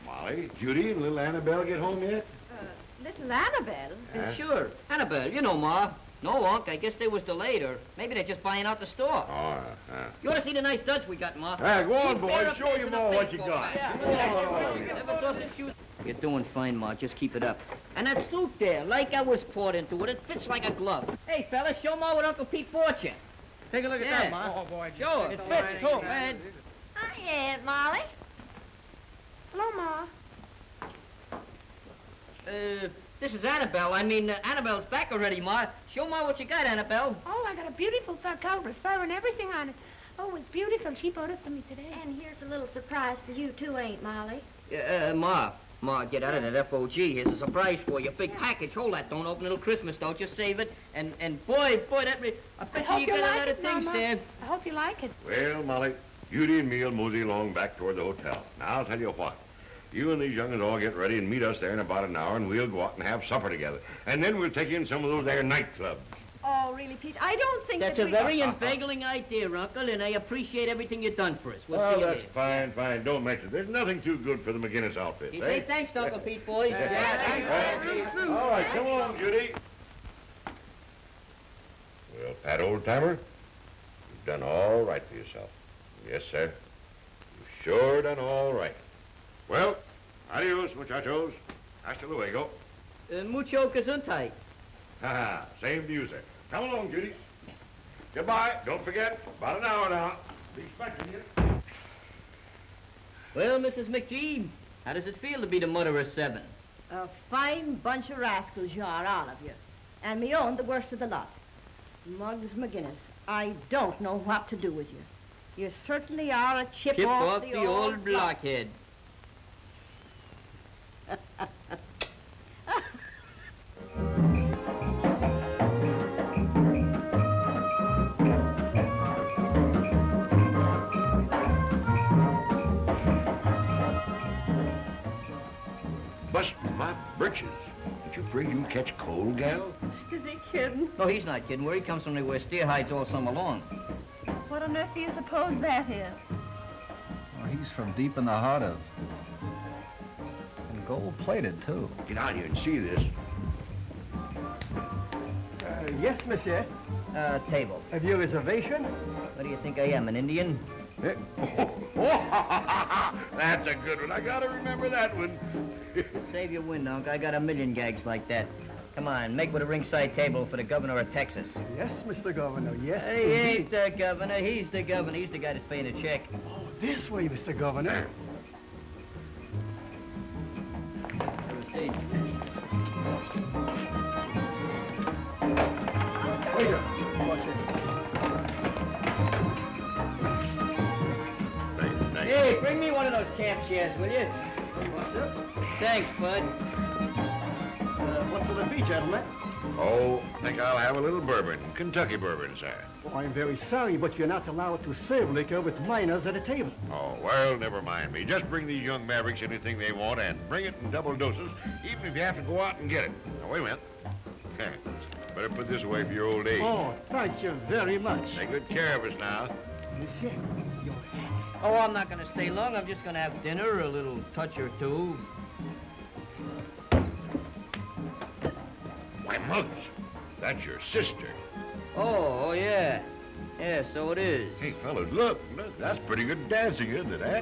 Molly, Judy, and little Annabelle get home yet? Uh, little Annabelle? Huh? Sure. Annabelle, you know, Ma. No, Unc, I guess they was delayed, or maybe they're just buying out the store. Oh, uh, You ought to see the nice studs we got, Ma. Ah, go on, Keep boy. better Show you face more what you got. bat. Come on. Never saw such shoes. You're doing fine, Ma. Just keep it up. And that suit there, like I was poured into it, it fits like a glove. Hey, fellas, show Ma what Uncle Pete bought you. Take a look at Yeah. that, Ma. Oh, boy. Sure. It fits, too, man. Hi, Aunt Molly. Hello, Ma. Uh, this is Annabelle. I mean, uh, Annabelle's back already, Ma. Show Ma what you got, Annabelle. Oh, I got a beautiful fur coat with fur and everything on it. Oh, it's beautiful. She bought it for me today. And here's a little surprise for you, too, Aunt Molly. Uh, uh, Ma. Ma, get out of that FOG. Here's a surprise for you. Big package. Hold that. Don't open it till Christmas, don't you? Save it. And, and boy, boy, that... Re- I I bet you hope you you got a like lot of it, things Mama. there. I hope you like it. Well, Molly, Judy and me'll mosey along back toward the hotel. Now, I'll tell you what. You and these young'uns all get ready and meet us there in about an hour, and we'll go out and have supper together. And then we'll take you in some of those there nightclubs. Oh, really, Pete? I don't think That's that a we... very inveigling idea, Uncle, and I appreciate everything you've done for us. We'll well, see you that's later. fine, fine. Don't mention it. There's nothing too good for the McGinnis outfit, You eh? say thanks, Uncle Pete, boys. Yeah, thanks, Sue. All right, come on, Judy. Well, Pat, old timer, you've done all right for yourself. Yes, sir. You've sure done all right. Well, adios, muchachos. Hasta luego. Uh, mucho gesundheit. Ha ha. Same to you, sir. Come along, Judy. Goodbye. Don't forget, about an hour now. Be expecting you. Well, Mrs. McGee, how does it feel to be the mother of seven? A fine bunch of rascals you are, all of you. And me own the worst of the lot. Muggs McGinnis, I don't know what to do with you. You certainly are a chip, Chip off, off the, old blockhead. Afraid you'll catch cold, gal? Is he kidding? No, he's not kidding. Where he comes from, they wear steer hides all summer long. What on earth do you suppose that is? Well, he's from deep in the heart of... And gold-plated, too. Get out here and see this. Uh, yes, monsieur. Uh, table. Have you a reservation? What do you think I am, an Indian? Eh? That's a good one. I gotta remember that one. Save your wind, Unc. I got a million gags like that. Come on, make with a ringside table for the governor of Texas. Yes, Mr. Governor, yes. Hey, he ain't the governor. He's the governor. He's the guy that's paying the check. Oh, this way, Mr. Governor. Have a seat. Waiter, watch it. Hey, bring me one of those camp chairs, will you? Thanks, Bud. Uh, what will it be, gentlemen? Oh, I think I'll have a little bourbon. Kentucky bourbon, sir. Oh, I'm very sorry, but you're not allowed to serve liquor with minors at a table. Oh, well, never mind me. Just bring these young mavericks anything they want and bring it in double doses, even if you have to go out and get it. Now, wait a minute. Better put this away for your old age. Oh, thank you very much. Take good care of us now. Monsieur, your Oh, I'm not gonna stay long. I'm just gonna have dinner, a little touch or two. Why, Muggs, that's your sister. Oh, oh yeah. Yeah, so it is. Hey, fellas, look. look, That's pretty good dancing, isn't it, eh?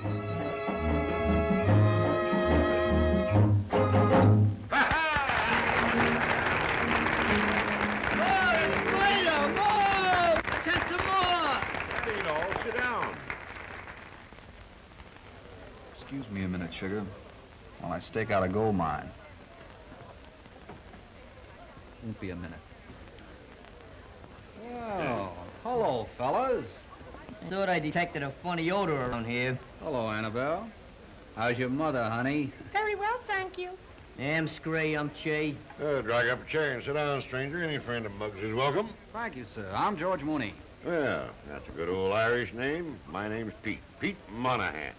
That ain't all. Sit down. Excuse me a minute, Sugar, while I stake out a gold mine. Won't be a minute. Oh, hello, fellas. Thought I detected a funny odor around here. Hello, Annabelle. How's your mother, honey? Very well, thank you. I'm scray, chay. Uh, drag up a chair and sit down, stranger. Any friend of Muggs is welcome. Thank you, sir. I'm George Mooney. Well, that's a good old Irish name. My name's Pete. Pete Monahan.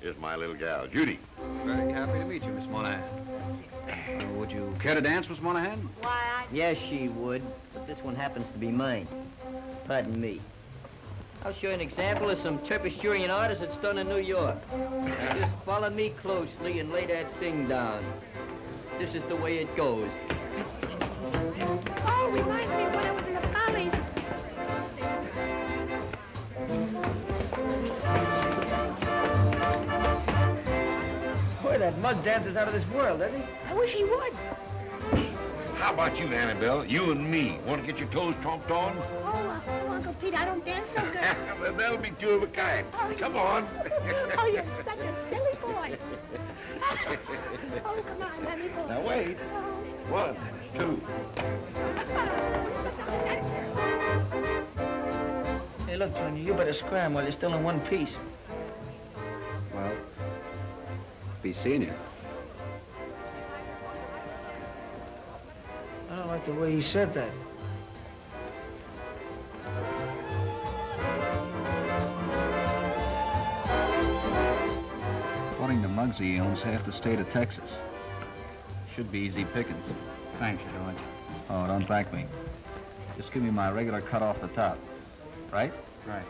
Here's my little gal, Judy. Very happy to meet you, Miss Monahan. Uh, would you care to dance, Miss Monahan? Why, I... Yes, she would, but this one happens to be mine. Pardon me. I'll show you an example of some Terpsichorean artists that's done in New York. Now just follow me closely and lay that thing down. This is the way it goes. Oh, reminds me of when I was in the that mug dances out of this world, doesn't he? I wish he would. How about you, Annabelle? You and me. Want to get your toes tromped on? Oh, uh, oh, Uncle Pete, I don't dance so good. well, that'll be two of a kind. Come on. oh, you're such a silly boy. oh, come on, let me go. Now, wait. One, two. Hey, look, Junior, you better scram while you're still in one piece. Be seeing you. I don't like the way he said that. According to Muggsy, he owns half the state of Texas. Should be easy pickings. Thanks, George. Oh, don't thank me. Just give me my regular cut off the top. Right? Right.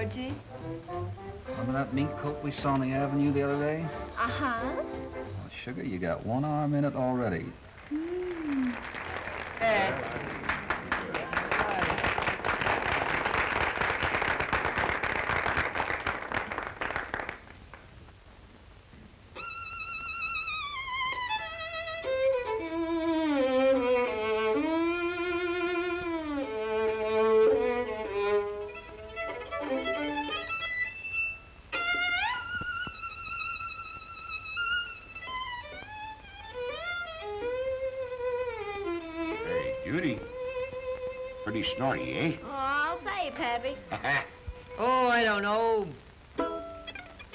Georgie? Remember that mink coat we saw on the avenue the other day? Uh-huh. Well, sugar, you got one arm in it already. Hmm. Hey, Eh? Oh, I'll say, Pappy. Oh, I don't know.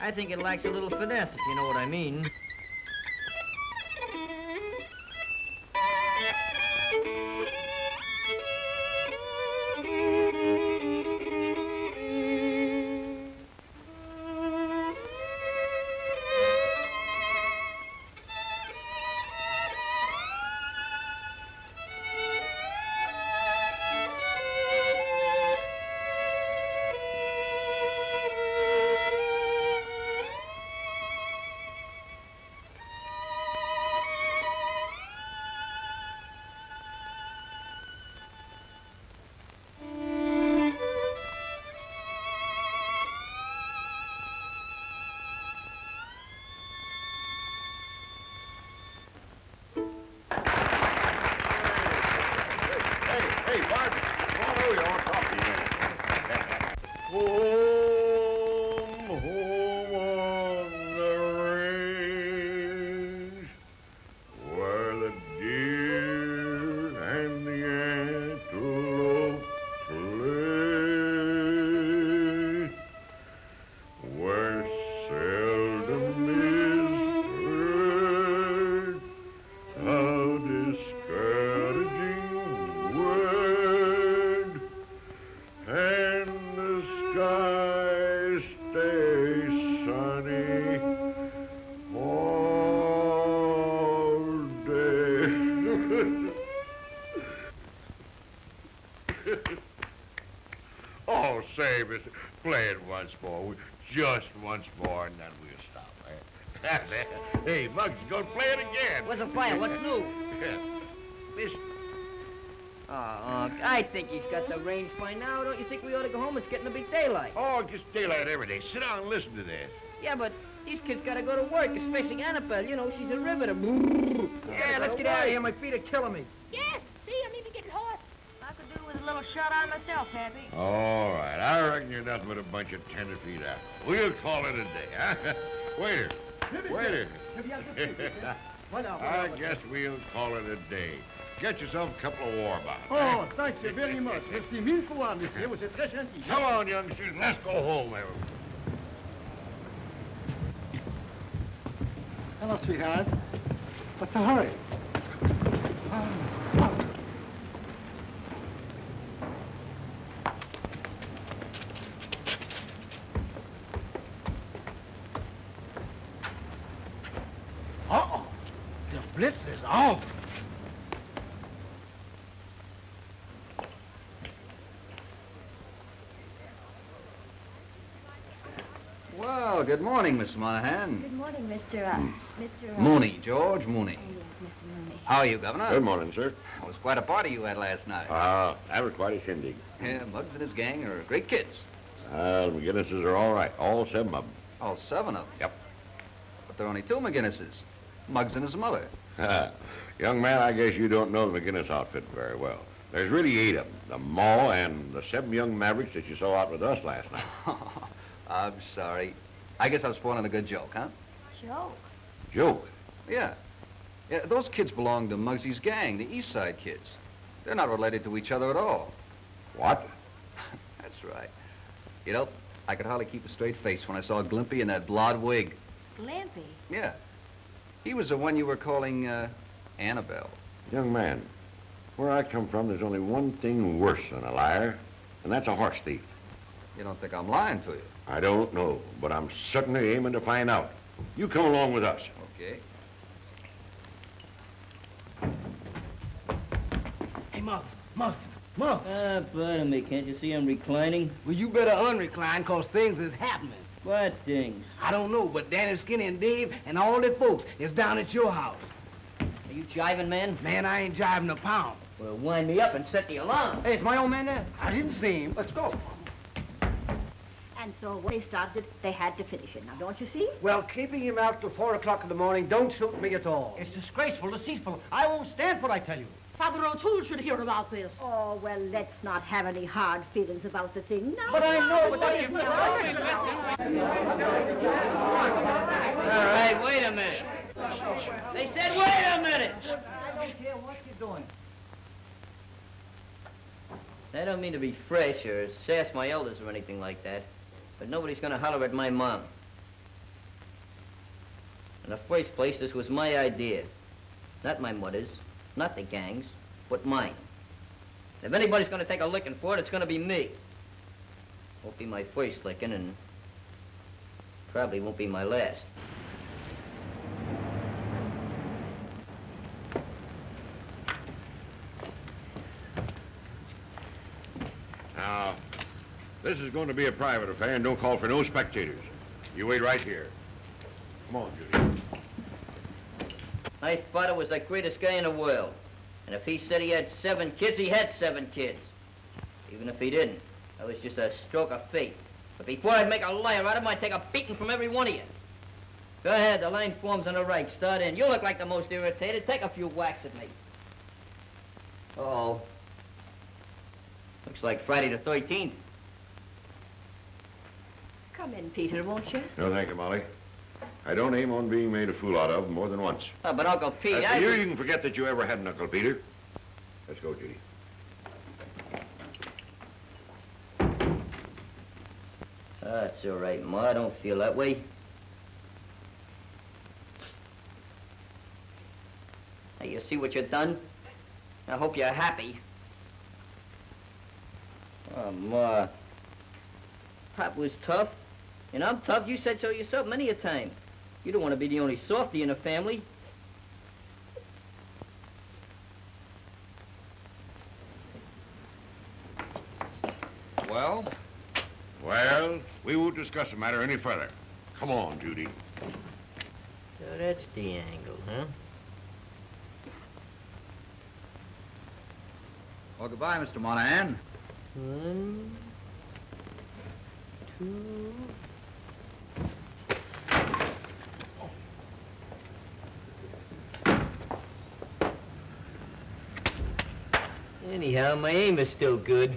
I think it lacks a little finesse, if you know what I mean. Hey, once more. Just once more, and then we'll stop. eh? hey, Muggs, go play it again. Where's the fire? What's new? Listen. Oh, Unc, I think he's got the range by now. Don't you think we ought to go home? It's getting to be daylight. Oh, it gets daylight every day. Sit down and listen to this. Yeah, but these kids gotta go to work, especially Annabelle. You know, she's a riveter. Yeah, let's get out of here. My feet are killing me. Yes, see, I'm even getting hot. I could do with a little shut eye myself, Happy. All right, I reckon you're nothing but a bunch of tenderfeet apples. We'll call it a day, huh? Waiter, waiter. I guess we'll call it a day. Get yourself a couple of war bottles. Oh, thank you very much. Merci mille fois, monsieur. Vous êtes très gentil. Come on, young youngsters, let's go home, everyone. Hello, sweetheart. What's the hurry? Uh-oh. The blitz is off. Well, good morning, Miss Monahan. Good morning, Mr. Uh, Mr. Uh, Mooney, George Mooney. Oh, yes, Mr. Mooney. How are you, Governor? Good morning, sir. It was quite a party you had last night. Ah, that was quite a shindig. Yeah, Muggs and his gang are great kids. Ah, the McGinnises are all right, all seven of them. All seven of them. Yep. But there are only two McGinnises. Muggs and his mother. Young man, I guess you don't know the McGinnis outfit very well. There's really eight of them. The Maw and the seven young mavericks that you saw out with us last night. I'm sorry. I guess I was spoiling a good joke, huh? Joke. Joke. Yeah. Yeah, those kids belong to Muggsy's gang, the East Side kids. They're not related to each other at all. What? That's right. You know, I could hardly keep a straight face when I saw Glimpy in that blonde wig. Glampy. Yeah. He was the one you were calling, uh, Annabelle. Young man, where I come from, there's only one thing worse than a liar, and that's a horse thief. You don't think I'm lying to you? I don't know, but I'm certainly aiming to find out. You come along with us. Okay. Hey, Muggs, Muggs, Muggs. Ah, pardon me. Can't you see I'm reclining? Well, you better unrecline, cause things is happening. What things? I don't know, but Danny Skinny and Dave and all their folks is down at your house. Are you jiving, man? Man, I ain't jiving a pound. Well, wind me up and set the alarm. Hey, it's my old man there. I didn't see him. Let's go. And so when they started they had to finish it. Now, don't you see? Well, keeping him out till four o'clock in the morning don't suit me at all. It's disgraceful, deceitful. I won't stand for it, I tell you. Father O'Toole should hear about this. Oh, well, let's not have any hard feelings about the thing now. But I know, but that All right, wait a minute. They said wait a minute. I don't care what you're doing. I don't mean to be fresh or sass my elders or anything like that, but nobody's gonna holler at my mom. In the first place, this was my idea. Not my mother's, not the gang's, but mine. If anybody's gonna take a licking for it, it's gonna be me. Won't be my first licking, and probably won't be my last. Now, this is going to be a private affair and don't call for no spectators. You wait right here. Come on, Judy. My father was the greatest guy in the world. And if he said he had seven kids, he had seven kids. Even if he didn't, that was just a stroke of fate. But before I'd make a liar out of him, I'd take a beating from every one of you. Go ahead, the line forms on the right. Start in. You look like the most irritated. Take a few whacks at me. Uh-oh. Looks like Friday the 13th. Come in, Peter, won't you? No, thank you, Molly. I don't aim on being made a fool out of more than once. Oh, but Uncle Pete, As I... you, you can forget that you ever had an Uncle Peter. Let's go, Judy. That's all right, Ma. I don't feel that way. Now, you see what you've done? I hope you're happy. Oh, Ma. Pop was tough. And I'm tough. You said so yourself many a time. You don't want to be the only softy in the family. Well? Well, we won't discuss the matter any further. Come on, Judy. So that's the angle, huh? Well, goodbye, Mr. Monahan. One, two... Anyhow, my aim is still good.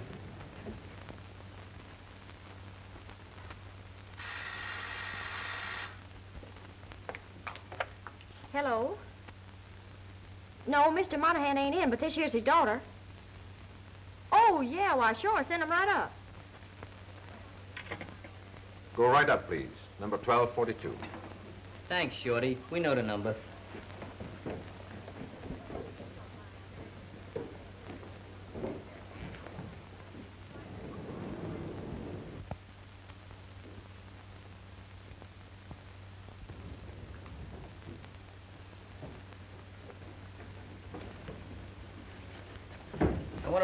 Hello? No, Mr. Monahan ain't in, but this here's his daughter. Oh, yeah, why, sure. Send him right up. Go right up, please. Number 1242. Thanks, Shorty. We know the number.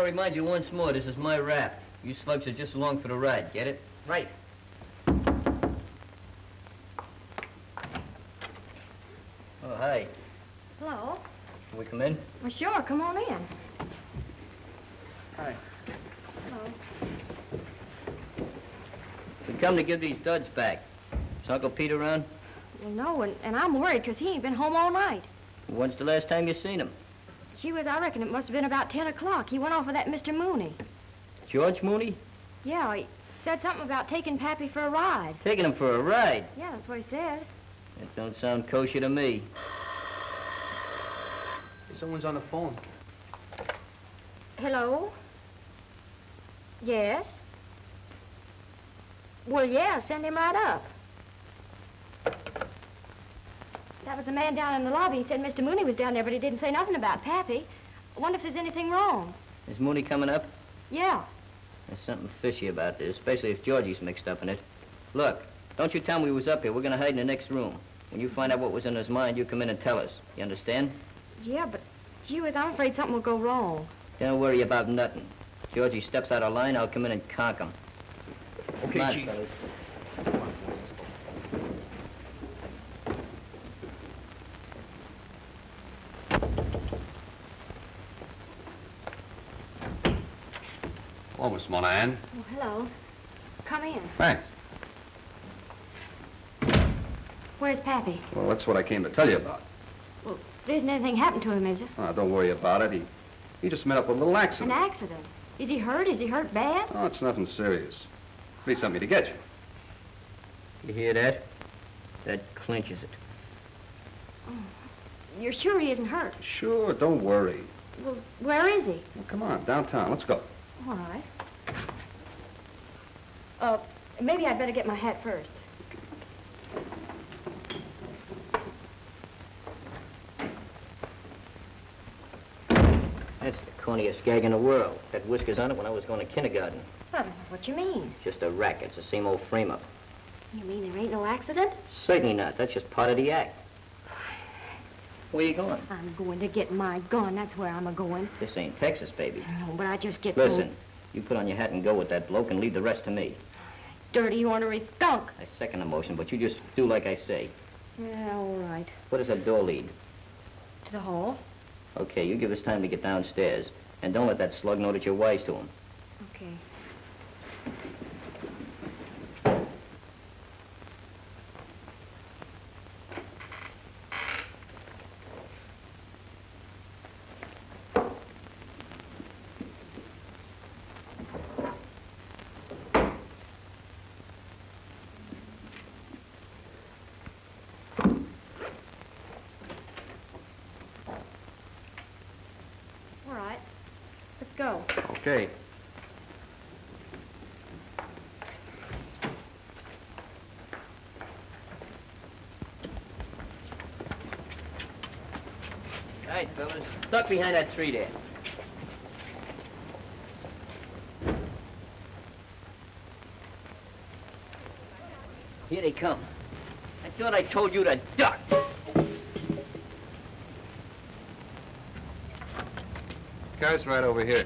To remind you once more, this is my rap. You slugs are just along for the ride, get it? Right. Oh, hi. Hello? Can we come in? Well, sure. Come on in. Hi. Hello. We come to give these duds back. Is Uncle Pete around? Well, no, and, and I'm worried 'cause he ain't been home all night. When's the last time you seen him? She was, I reckon it must have been about 10 o'clock. He went off with that Mr. Mooney. George Mooney? Yeah, he said something about taking Pappy for a ride. Taking him for a ride. Yeah, that's what he said. That don't sound kosher to me. Someone's on the phone. Hello? Yes? Well, yeah, send him right up. That was the man down in the lobby. He said Mr. Mooney was down there, but he didn't say nothing about Pappy. I wonder if there's anything wrong. Is Mooney coming up? Yeah. There's something fishy about this, especially if Georgie's mixed up in it. Look, don't you tell me we was up here. We're gonna hide in the next room. When you find out what was in his mind, you come in and tell us. You understand? Yeah, but gee whiz, I'm afraid something will go wrong. Don't worry about nothing. Georgie steps out of line, I'll come in and conk him. Okay, Come on, Chief. Hello, Miss Monahan. Oh, hello. Come in. Thanks. Where's Pappy? Well, that's what I came to tell you about. Well, there isn't anything happened to him, is there? Oh, don't worry about it. He, he just met up with a little accident. An accident. accident. Is he hurt? Is he hurt bad? Oh, it's nothing serious. Please sent me to get you. You hear that? That clinches it. Oh, You're sure he isn't hurt? Sure, don't worry. Well, where is he? Well, come on, downtown. Let's go. All right. Uh, maybe I'd better get my hat first. That's the corniest gag in the world. Had whiskers on it when I was going to kindergarten. What do you mean. Just a racket. It's the same old frame-up. You mean there ain't no accident? Certainly not. That's just part of the act. Where you going? I'm going to get my gun. That's where I'm a-going. This ain't Texas, baby. No, but I just get Listen, you put on your hat and go with that bloke and leave the rest to me. dirty, ornery skunk. I second the motion, but you just do like I say. Yeah, all right. Where does that door lead? To the hall? Okay, you give us time to get downstairs. And don't let that slug know that you're wise to him. Okay. All right. Let's go. Okay. All right, fellas. Duck behind that tree there. Here they come. I thought I told you to duck. Car's right over here.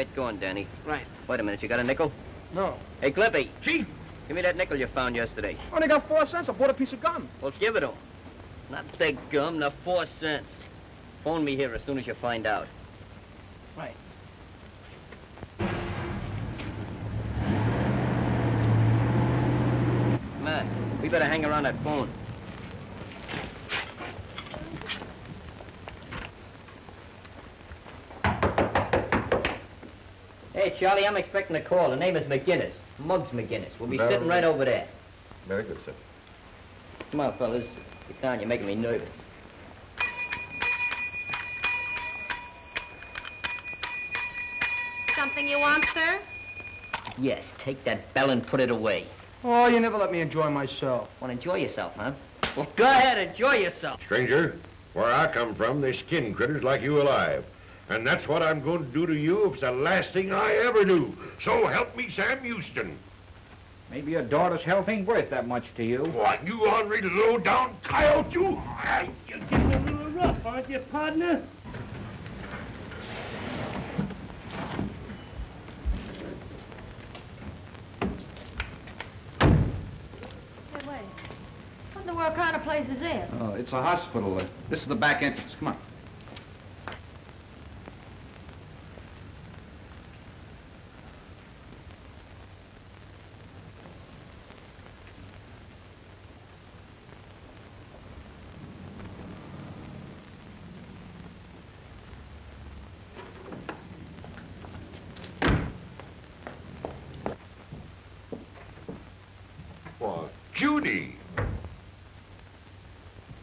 Get going, Danny. Right. Wait a minute, you got a nickel? No. Hey, Clippy. Chief, Give me that nickel you found yesterday. only got four cents. I bought a piece of gum. Well, give it to him. Not the gum, the four cents. Phone me here as soon as you find out. Right. On. We better hang around that phone. Charlie, I'm expecting a call. The name is McGinnis. Muggs McGinnis. We'll be Very sitting right over there. Very good, sir. Come on, fellas. Get down. You're making me nervous. Something you want, sir? Yes, take that bell and put it away. Oh, you never let me enjoy myself. Want to enjoy yourself, huh? Well, go ahead, enjoy yourself. Stranger, where I come from, they skin critters like you alive. And that's what I'm going to do to you if it's the last thing I ever do. So help me, Sam Houston. Maybe your daughter's health ain't worth that much to you. What, you ornery low-down coyote, you? You're getting a little rough, aren't you, partner? Hey, wait. What in the world kind of place is this? Oh, it's a hospital. Uh, This is the back entrance. Come on. Why, Judy.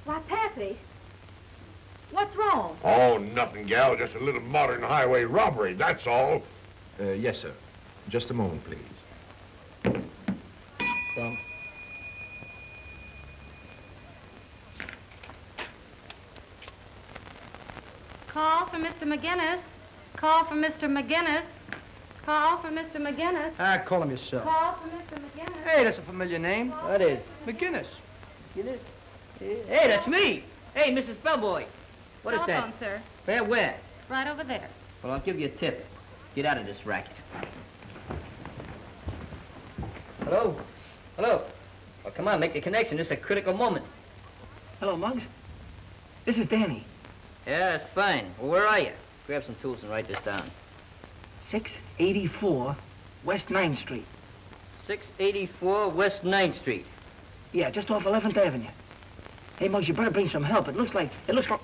Why, Pappy. What's wrong? Oh, nothing, gal. Just a little modern highway robbery, that's all. Uh, yes, sir. Just a moment, please. Come. Call for Mr. McGinnis. Call for Mr. McGinnis. Call for Mr. McGinnis. Ah, call him yourself. Call for Mr. McGinnis. Hey, that's a familiar name. That is McGinnis. McGinnis? Hey, that's me. Hey, Mrs. Bellboy. What is Telephone, that? sir. Where, where? Right over there. Well, I'll give you a tip. Get out of this racket. Hello? Hello? Well, come on, make the connection. This is a critical moment. Hello, Muggs. This is Danny. Yeah, it's fine. Well, where are you? Grab some tools and write this down. 684 West 9th Street. 684 West 9th Street. Yeah, just off 11th Avenue. Hey, Muggs, you better bring some help. It looks like, it looks like...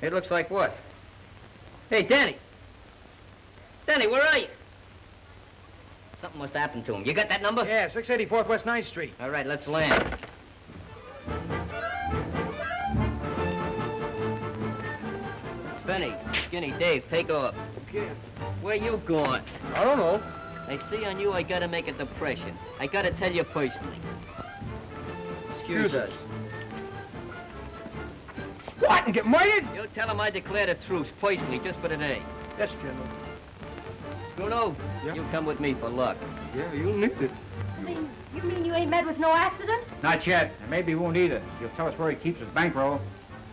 It looks like what? Hey, Danny. Danny, where are you? Something must happen to him. You got that number? Yeah, 684th West 9th Street. All right, let's land. Benny, Skinny, Dave, take off. Okay. Where you going? I don't know. I see on you I gotta make a depression. I gotta tell you personally. Excuse us. What, and get murdered? You'll tell him I declared a truce, personally, just for today. Yes, General. Bruno, you come with me for luck. Yeah, you'll need it. You mean, you mean you ain't met with no accident? Not yet, and maybe he won't either. You'll tell us where he keeps his bankroll.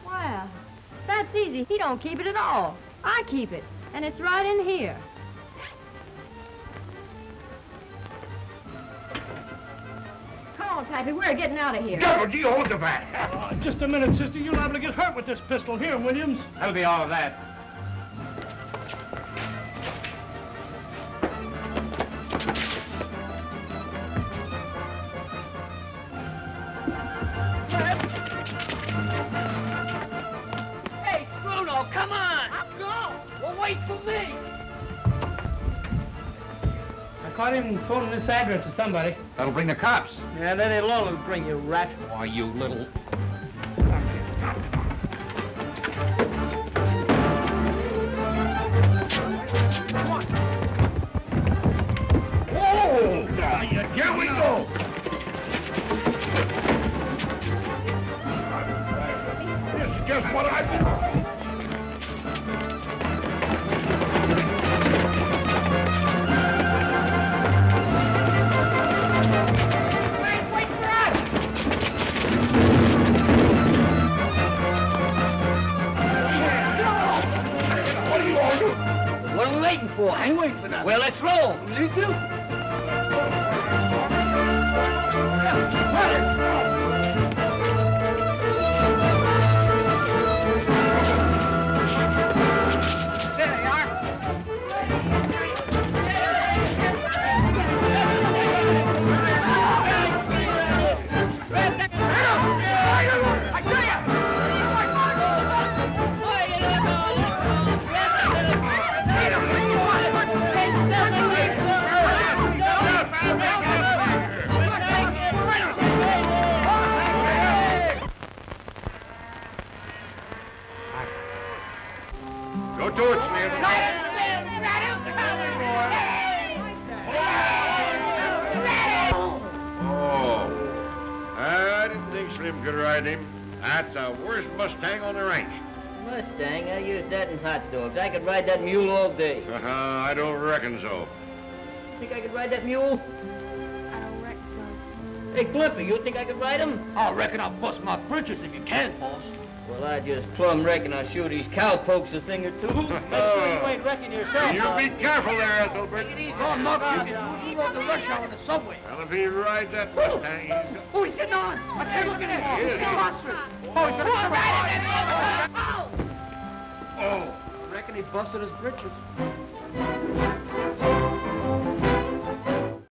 Well, that's easy. He don't keep it at all. I keep it, and it's right in here. On, Pappy, we're getting out of here. Double G, hold the bat. Uh, just a minute, sister. You're liable to get hurt with this pistol. Here, Williams. That'll be all of that. Caught him phoning this address to somebody. That'll bring the cops. Yeah, then long will bring you, rat. Why, you little... think I could ride him? I reckon I'll bust my britches if you can, boss. Well, I just plumb reckon I'll show these cowpokes a thing or two. you ain't wrecking yourself. You be careful there, Ethelbert. Oh, Muff, you can you go to rush hour in the subway. Well, if he rides that Mustang, he's got... Oh, he's getting on. I can't look at? He is. He's a monster. Oh, he's gonna ride it. Oh. I reckon he busted his britches.